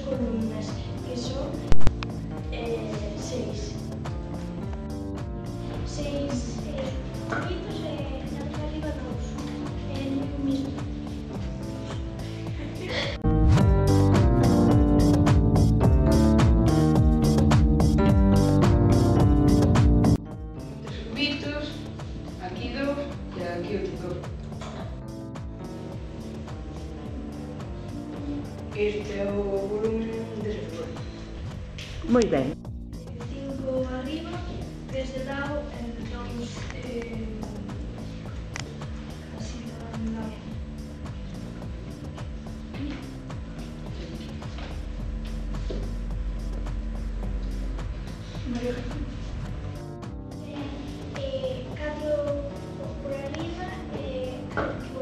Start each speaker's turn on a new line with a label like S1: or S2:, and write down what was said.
S1: columnas, que son eh, seis.
S2: Seis cubitos, eh, arriba dos, eh, el mismo.
S3: aquí dos y aquí otro Este é o volume de rigor. Moi ben.
S4: Cinco arriba, desde de lado, entón... Eh, así, de lado.
S2: Catio por arriba e... Eh,